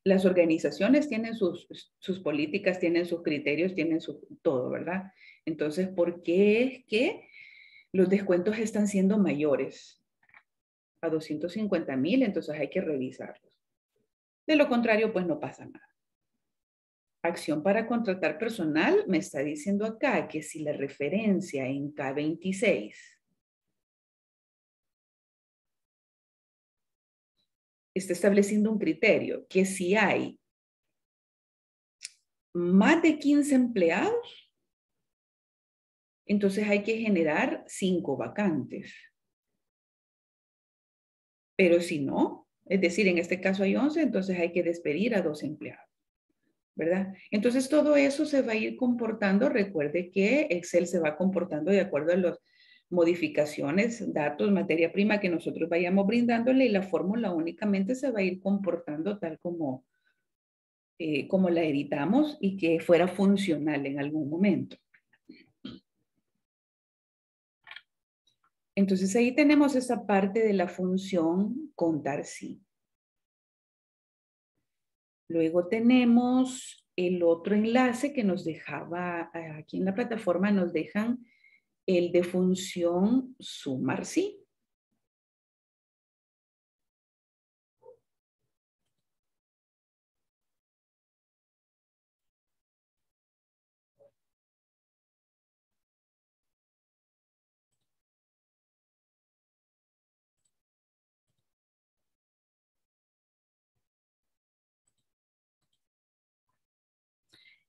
las organizaciones tienen sus, sus políticas, tienen sus criterios, tienen su, todo, ¿verdad? Entonces, ¿por qué es que los descuentos están siendo mayores? A 250 mil, entonces hay que revisarlos. De lo contrario, pues no pasa nada. Acción para contratar personal, me está diciendo acá que si la referencia en K26 está estableciendo un criterio, que si hay más de 15 empleados, entonces hay que generar cinco vacantes. Pero si no, es decir, en este caso hay 11, entonces hay que despedir a dos empleados, ¿verdad? Entonces todo eso se va a ir comportando. Recuerde que Excel se va comportando de acuerdo a las modificaciones, datos, materia prima que nosotros vayamos brindándole y la fórmula únicamente se va a ir comportando tal como, eh, como la editamos y que fuera funcional en algún momento. Entonces ahí tenemos esa parte de la función contar sí. Luego tenemos el otro enlace que nos dejaba aquí en la plataforma, nos dejan el de función sumar sí.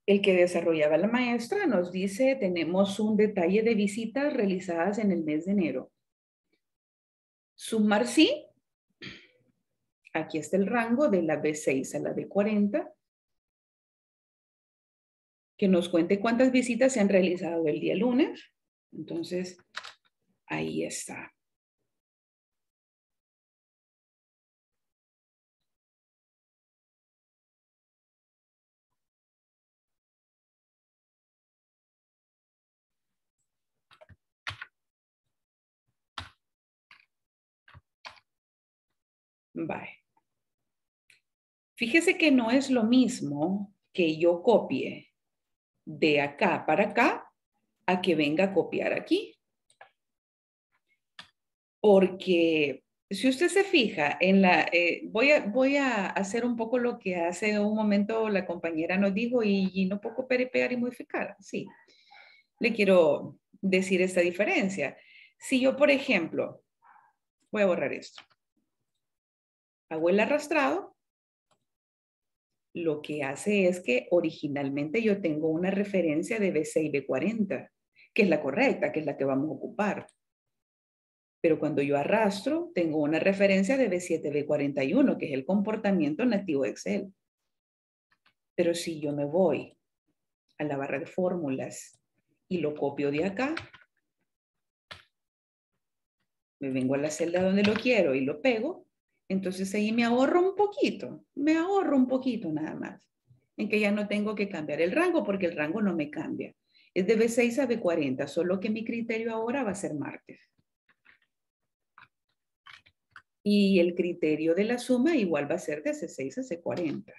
El que desarrollaba la maestra nos dice, tenemos un detalle de visitas realizadas en el mes de enero. Sumar sí. Aquí está el rango de la B6 a la B40. Que nos cuente cuántas visitas se han realizado el día lunes. Entonces, ahí está. Vale. Fíjese que no es lo mismo que yo copie de acá para acá a que venga a copiar aquí. Porque si usted se fija en la, eh, voy, a, voy a hacer un poco lo que hace un momento la compañera nos dijo y, y no poco peripear y modificar. Sí, le quiero decir esta diferencia. Si yo, por ejemplo, voy a borrar esto, hago el arrastrado, lo que hace es que originalmente yo tengo una referencia de B6 y B40, que es la correcta, que es la que vamos a ocupar. Pero cuando yo arrastro, tengo una referencia de B7, B41, que es el comportamiento nativo de Excel. Pero si yo me voy a la barra de fórmulas y lo copio de acá, me vengo a la celda donde lo quiero y lo pego, entonces ahí me ahorro un poquito, me ahorro un poquito nada más, en que ya no tengo que cambiar el rango porque el rango no me cambia. Es de B6 a B40, solo que mi criterio ahora va a ser martes y el criterio de la suma igual va a ser de C6 a C40.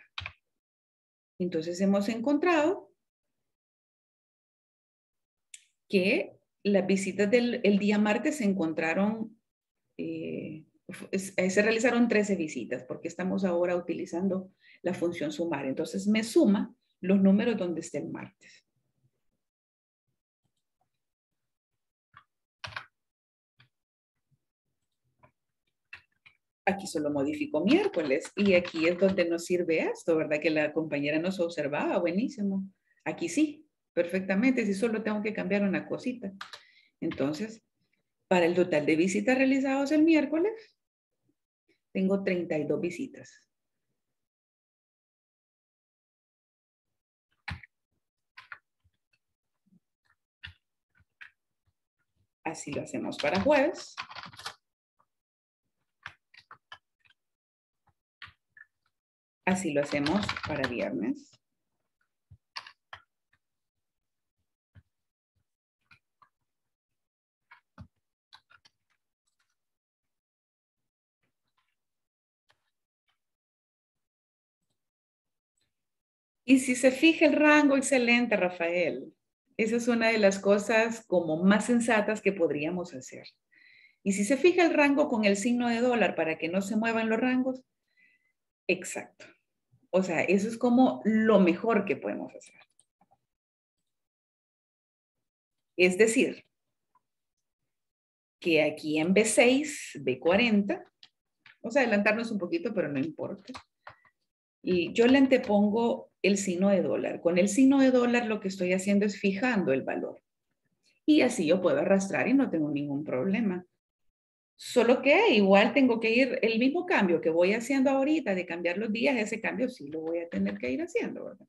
Entonces hemos encontrado que las visitas del día martes se encontraron, eh, se realizaron 13 visitas porque estamos ahora utilizando la función sumar. Entonces me suma los números donde esté el martes. aquí solo modifico miércoles y aquí es donde nos sirve esto, ¿verdad? Que la compañera nos observaba, buenísimo. Aquí sí, perfectamente, si solo tengo que cambiar una cosita. Entonces, para el total de visitas realizadas el miércoles, tengo 32 visitas. Así lo hacemos para jueves. Así lo hacemos para viernes. Y si se fija el rango, excelente, Rafael. Esa es una de las cosas como más sensatas que podríamos hacer. Y si se fija el rango con el signo de dólar para que no se muevan los rangos, exacto. O sea, eso es como lo mejor que podemos hacer. Es decir, que aquí en B6, B40, vamos a adelantarnos un poquito, pero no importa. Y yo le antepongo el signo de dólar. Con el signo de dólar lo que estoy haciendo es fijando el valor. Y así yo puedo arrastrar y no tengo ningún problema. Solo que igual tengo que ir, el mismo cambio que voy haciendo ahorita de cambiar los días, ese cambio sí lo voy a tener que ir haciendo, ¿verdad?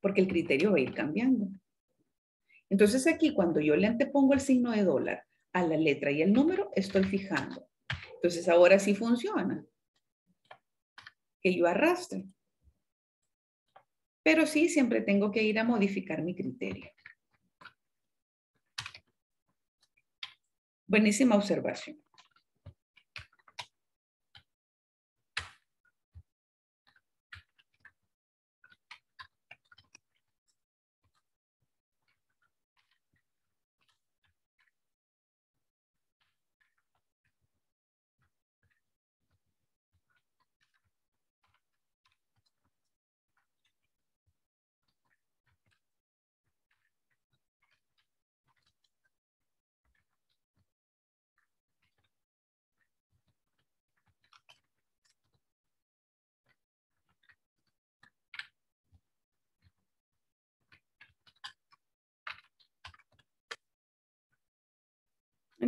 Porque el criterio va a ir cambiando. Entonces aquí cuando yo le antepongo el signo de dólar a la letra y el número, estoy fijando. Entonces ahora sí funciona. Que yo arrastre. Pero sí, siempre tengo que ir a modificar mi criterio. Buenísima observación.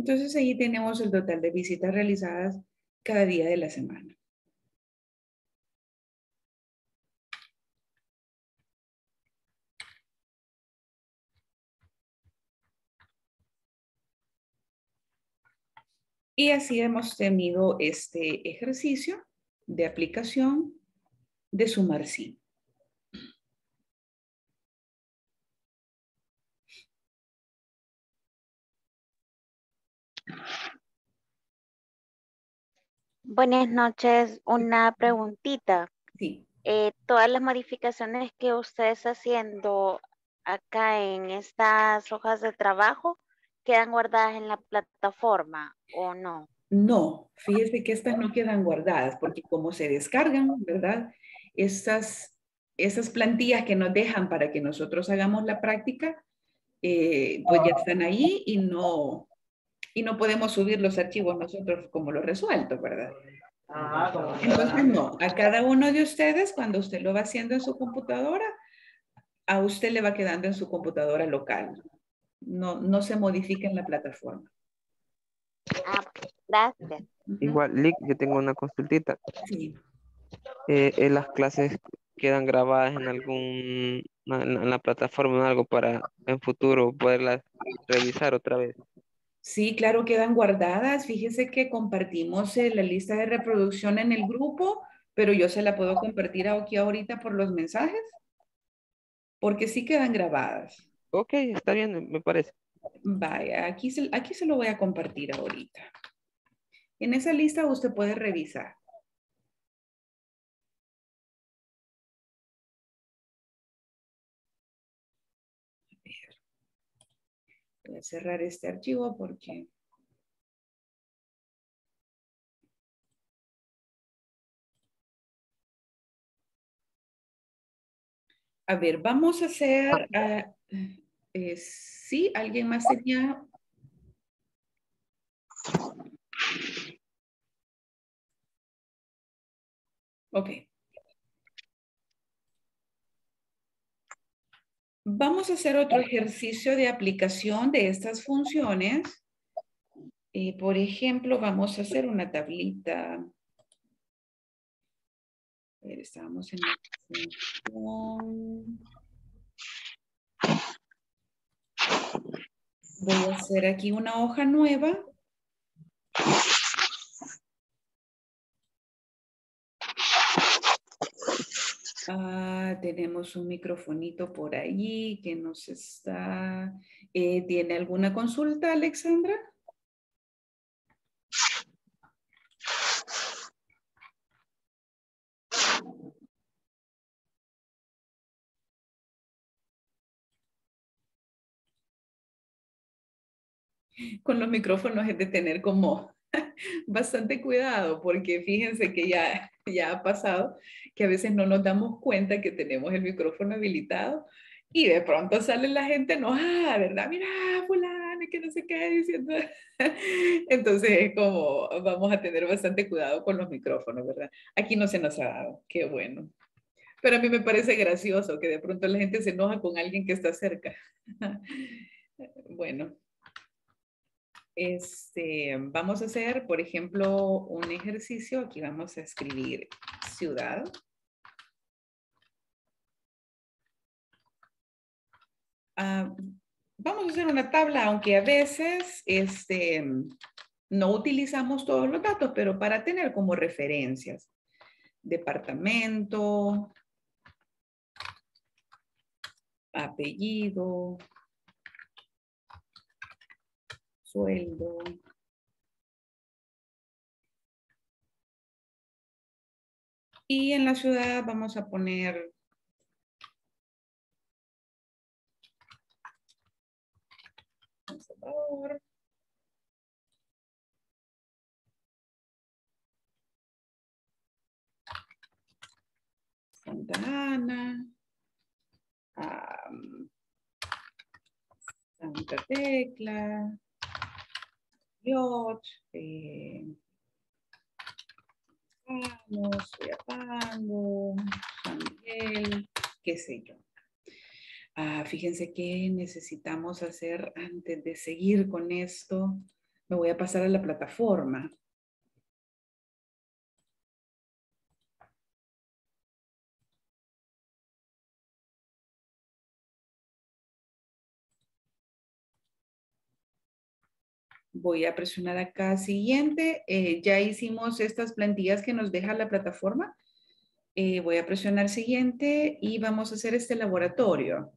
Entonces ahí tenemos el total de visitas realizadas cada día de la semana. Y así hemos tenido este ejercicio de aplicación de sumar sí. Buenas noches, una preguntita. Sí. Eh, todas las modificaciones que usted está haciendo acá en estas hojas de trabajo quedan guardadas en la plataforma o no? No, fíjese que estas no quedan guardadas porque como se descargan, ¿verdad? Esas, esas plantillas que nos dejan para que nosotros hagamos la práctica, eh, pues ya están ahí y no, y no podemos subir los archivos nosotros como lo resuelto, ¿verdad? Ah, Entonces, no, a cada uno de ustedes, cuando usted lo va haciendo en su computadora, a usted le va quedando en su computadora local. No, no se modifica en la plataforma. Ah, gracias. Igual, Lick, yo tengo una consultita. Sí. Eh, eh, las clases quedan grabadas en algún en la plataforma o algo para en futuro poderlas revisar otra vez. Sí, claro, quedan guardadas. Fíjese que compartimos eh, la lista de reproducción en el grupo, pero yo se la puedo compartir aquí ahorita por los mensajes, porque sí quedan grabadas. Ok, está bien, me parece. Vaya, aquí se, aquí se lo voy a compartir ahorita. En esa lista usted puede revisar. Voy a cerrar este archivo porque... A ver, vamos a hacer... Ah, eh, sí, ¿alguien más tenía? Ok. Vamos a hacer otro ejercicio de aplicación de estas funciones. Eh, por ejemplo, vamos a hacer una tablita. A ver, estamos en Voy a hacer aquí una hoja nueva. Ah, tenemos un microfonito por ahí que nos está... Eh, ¿Tiene alguna consulta, Alexandra? Con los micrófonos es de tener como bastante cuidado porque fíjense que ya, ya ha pasado que a veces no nos damos cuenta que tenemos el micrófono habilitado y de pronto sale la gente enojada, ¿verdad? Mira, fulano, que no sé qué diciendo. Entonces es como, vamos a tener bastante cuidado con los micrófonos, ¿verdad? Aquí no se nos ha dado, qué bueno. Pero a mí me parece gracioso que de pronto la gente se enoja con alguien que está cerca. Bueno, este, vamos a hacer, por ejemplo, un ejercicio. Aquí vamos a escribir ciudad. Ah, vamos a hacer una tabla, aunque a veces este, no utilizamos todos los datos, pero para tener como referencias. Departamento, apellido, Y en la ciudad vamos a poner Santa Ana, Santa Tecla, Dios, eh, Soyapango, San Miguel, qué sé yo. Ah, fíjense qué necesitamos hacer antes de seguir con esto. Me voy a pasar a la plataforma. Voy a presionar acá siguiente. Eh, ya hicimos estas plantillas que nos deja la plataforma. Eh, voy a presionar siguiente y vamos a hacer este laboratorio.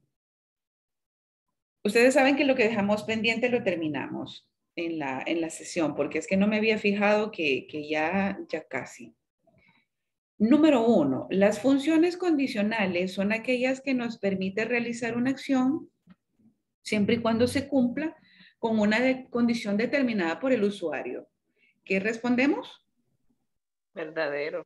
Ustedes saben que lo que dejamos pendiente lo terminamos en la, en la sesión, porque es que no me había fijado que, que ya, ya casi. Número uno, las funciones condicionales son aquellas que nos permiten realizar una acción siempre y cuando se cumpla con una condición determinada por el usuario. ¿qué respondemos? Verdadero.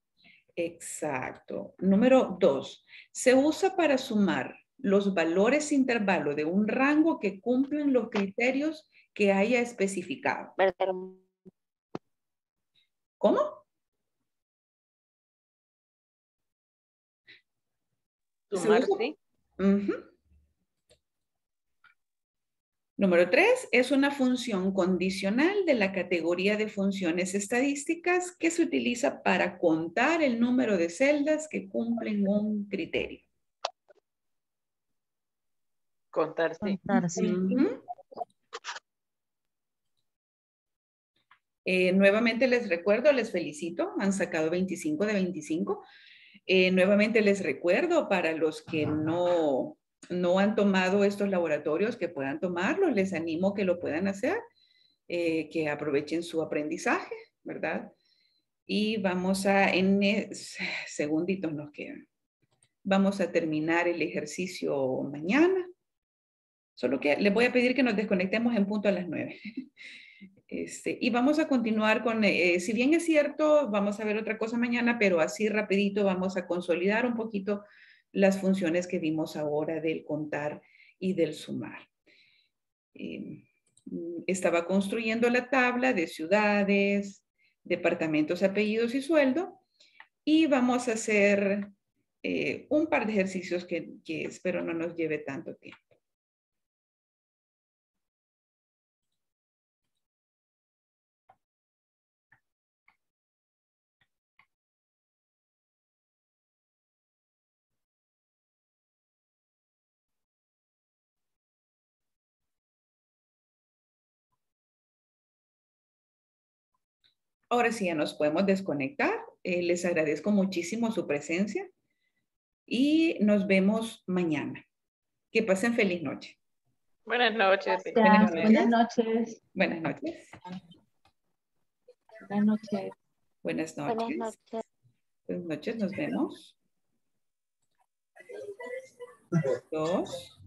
Exacto. Número dos, se usa para sumar los valores intervalo de un rango que cumplen los criterios que haya especificado. Verdadero. ¿Cómo? Sumar, sí. Número tres, es una función condicional de la categoría de funciones estadísticas que se utiliza para contar el número de celdas que cumplen un criterio. Contar, sí. Eh, nuevamente les recuerdo, les felicito, han sacado 25 de 25. Eh, nuevamente les recuerdo para los que no, no han tomado estos laboratorios que puedan tomarlos, les animo que lo puedan hacer, eh, que aprovechen su aprendizaje, ¿verdad? Y vamos a, en segunditos nos quedan. Vamos a terminar el ejercicio mañana. Solo que les voy a pedir que nos desconectemos en punto a las nueve. Este, y vamos a continuar con, eh, si bien es cierto, vamos a ver otra cosa mañana, pero así rapidito vamos a consolidar un poquito las funciones que vimos ahora del contar y del sumar. Em, estaba construyendo la tabla de ciudades, departamentos, apellidos y sueldo y vamos a hacer eh, un par de ejercicios que espero no nos lleve tanto tiempo. Ahora sí, ya nos podemos desconectar. Eh, les agradezco muchísimo su presencia y nos vemos mañana. Que pasen feliz noche. Buenas noches. Buenas noches. Buenas noches. Buenas noches. Buenas noches. Buenas noches. Buenas noches. Nos vemos. Dos.